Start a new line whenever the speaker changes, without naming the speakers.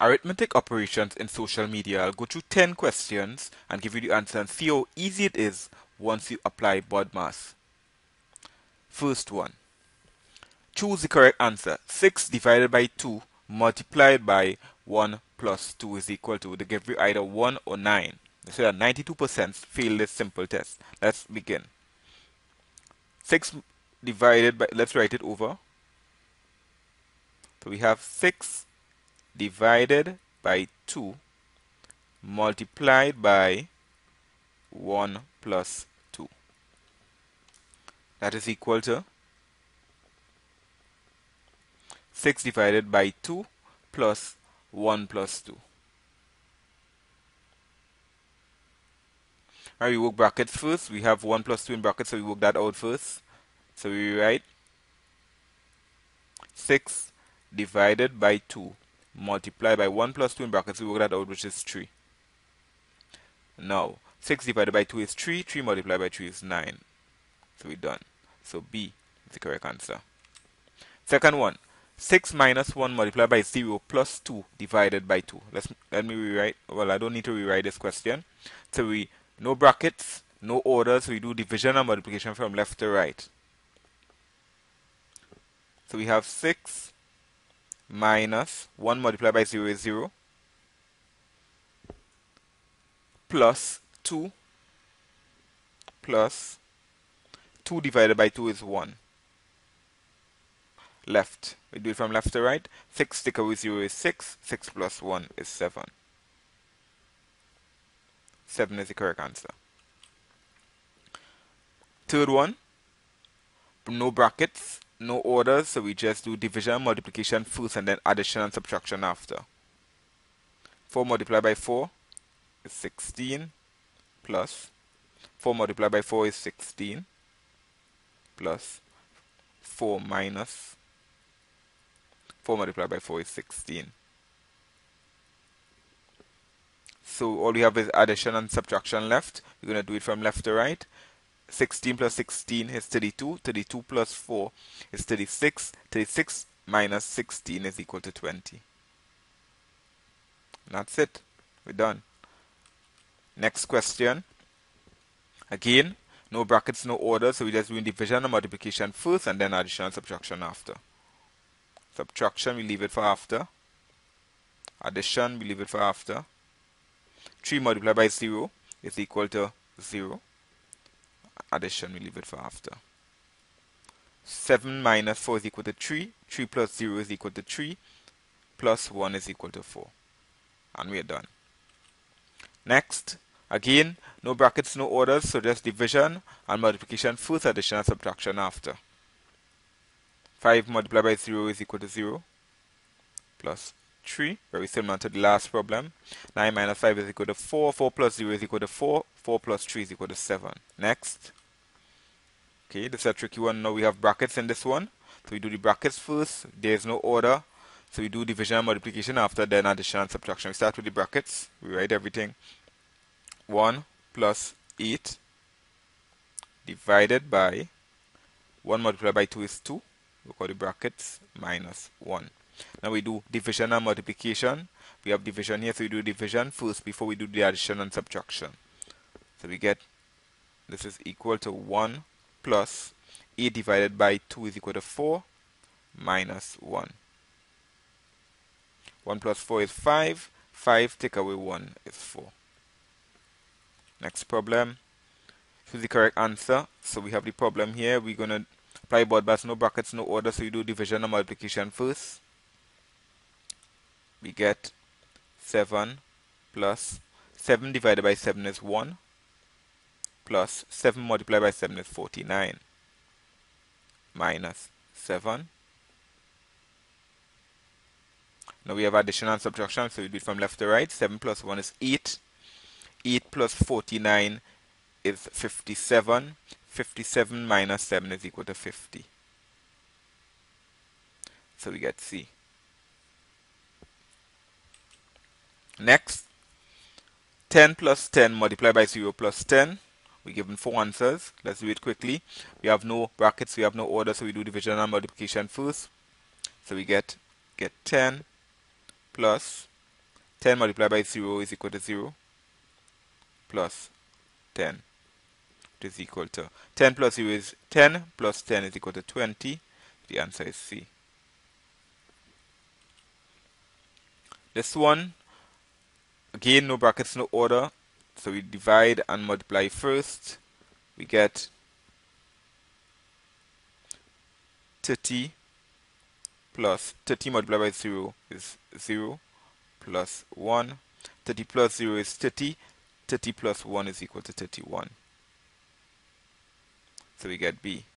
arithmetic operations in social media. I'll go through 10 questions and give you the answer and see how easy it is once you apply BODMAS. First one. Choose the correct answer. 6 divided by 2 multiplied by 1 plus 2 is equal to, they give you either 1 or 9. They say that 92% fail this simple test. Let's begin. 6 divided by, let's write it over. So we have 6 divided by 2 multiplied by 1 plus 2. That is equal to 6 divided by 2 plus 1 plus 2. Alright, we work brackets first. We have 1 plus 2 in brackets, so we work that out first. So we write 6 divided by 2 multiplied by 1 plus 2 in brackets, we work that out, which is 3. Now, 6 divided by 2 is 3, 3 multiplied by 3 is 9. So we're done. So B is the correct answer. Second one, 6 minus 1 multiplied by 0 plus 2 divided by 2. Let's, let me rewrite. Well, I don't need to rewrite this question. So we, no brackets, no order, so we do division and multiplication from left to right. So we have 6 minus 1 multiplied by 0 is 0 plus 2 plus 2 divided by 2 is 1 left. We do it from left to right. 6 take away 0 is 6 6 plus 1 is 7 7 is the correct answer. Third one. No brackets no orders, so we just do division multiplication first and then addition and subtraction after. 4 multiplied by 4 is 16 plus 4 multiplied by 4 is 16 plus 4 minus 4 multiplied by 4 is 16. So all we have is addition and subtraction left. We're going to do it from left to right. 16 plus 16 is 32. 32 plus 4 is 36. 36 minus 16 is equal to 20. that's it. We're done. Next question. Again, no brackets, no order, so we're just doing division and multiplication first and then addition and subtraction after. Subtraction, we leave it for after. Addition, we leave it for after. 3 multiplied by 0 is equal to 0 addition, we leave it for after. 7 minus 4 is equal to 3. 3 plus 0 is equal to 3. Plus 1 is equal to 4. And we are done. Next, again, no brackets, no orders, so just division and multiplication first, addition and subtraction after. 5 multiplied by 0 is equal to 0. Plus 3, very similar to the last problem. 9 minus 5 is equal to 4. 4 plus 0 is equal to 4. 4 plus 3 is equal to 7. Next. Okay, this is a tricky one. Now we have brackets in this one. So we do the brackets first. There's no order. So we do division and multiplication after, then addition and subtraction. We start with the brackets. We write everything. 1 plus 8 divided by 1 multiplied by 2 is 2. We call the brackets minus 1. Now we do division and multiplication. We have division here, so we do division first before we do the addition and subtraction. So we get this is equal to 1 plus 8 divided by 2 is equal to 4 minus 1. 1 plus 4 is 5. 5 take away 1 is 4. Next problem. This is the correct answer. So we have the problem here. We're going to apply BODMAS, no brackets, no order. So you do division and multiplication first. We get 7 plus 7 divided by 7 is 1 plus 7 multiplied by 7 is 49 minus 7. Now we have addition and subtraction, so we do it from left to right. 7 plus 1 is 8. 8 plus 49 is 57. 57 minus 7 is equal to 50. So we get C. Next, 10 plus 10 multiplied by 0 plus 10 we're given four answers. Let's do it quickly. We have no brackets, we have no order, so we do division and multiplication first. So we get get 10 plus 10 multiplied by 0 is equal to 0 plus 10 which is equal to 10 plus 0 is 10 plus 10 is equal to 20 the answer is C this one again no brackets no order so we divide and multiply first we get 30 plus 30 multiplied by 0 is 0 plus 1. 30 plus 0 is 30. 30 plus 1 is equal to 31. So we get B.